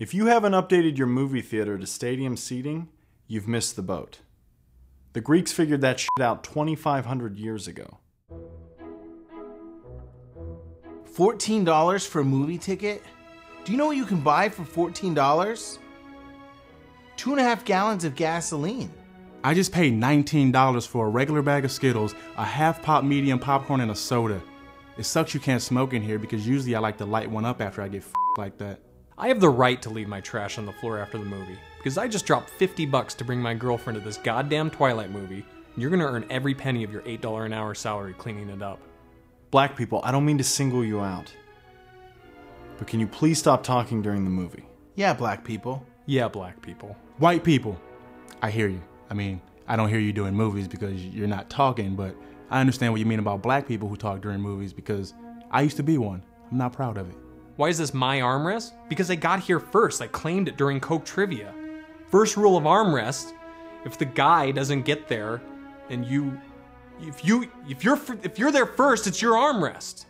If you haven't updated your movie theater to stadium seating, you've missed the boat. The Greeks figured that shit out 2,500 years ago. $14 for a movie ticket? Do you know what you can buy for $14? Two and a half gallons of gasoline. I just paid $19 for a regular bag of Skittles, a half pop medium popcorn, and a soda. It sucks you can't smoke in here because usually I like to light one up after I get like that. I have the right to leave my trash on the floor after the movie because I just dropped 50 bucks to bring my girlfriend to this goddamn Twilight movie. And you're gonna earn every penny of your $8 an hour salary cleaning it up. Black people, I don't mean to single you out. But can you please stop talking during the movie? Yeah, black people. Yeah, black people. White people, I hear you. I mean, I don't hear you doing movies because you're not talking, but I understand what you mean about black people who talk during movies because I used to be one. I'm not proud of it. Why is this my armrest? Because I got here first. I claimed it during Coke Trivia. First rule of armrest: if the guy doesn't get there, and you, if you, if you're, if you're there first, it's your armrest.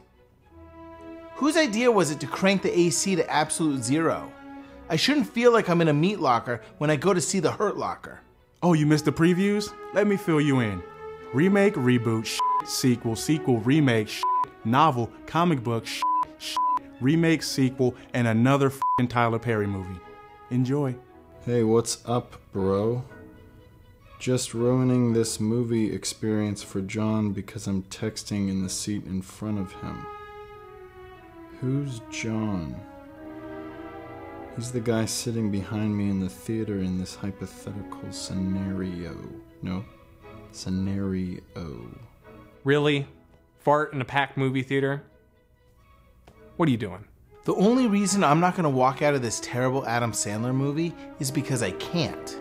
Whose idea was it to crank the AC to absolute zero? I shouldn't feel like I'm in a meat locker when I go to see the Hurt Locker. Oh, you missed the previews? Let me fill you in. Remake, reboot, shit, sequel, sequel, remake, shit, novel, comic book, shit, shit, remake, sequel, and another fing Tyler Perry movie. Enjoy. Hey, what's up, bro? Just ruining this movie experience for John because I'm texting in the seat in front of him. Who's John? He's the guy sitting behind me in the theater in this hypothetical scenario. No, scenario. Really? Fart in a packed movie theater? What are you doing? The only reason I'm not gonna walk out of this terrible Adam Sandler movie is because I can't.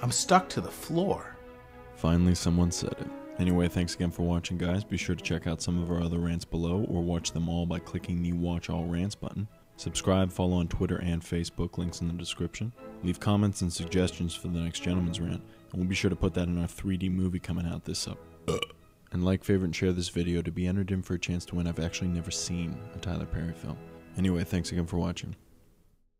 I'm stuck to the floor. Finally, someone said it. Anyway, thanks again for watching, guys. Be sure to check out some of our other rants below or watch them all by clicking the Watch All Rants button. Subscribe, follow on Twitter and Facebook, links in the description. Leave comments and suggestions for the next Gentleman's Rant, and we'll be sure to put that in our 3D movie coming out this up. And like, favorite, and share this video to be entered in for a chance to win. I've actually never seen a Tyler Perry film. Anyway, thanks again for watching.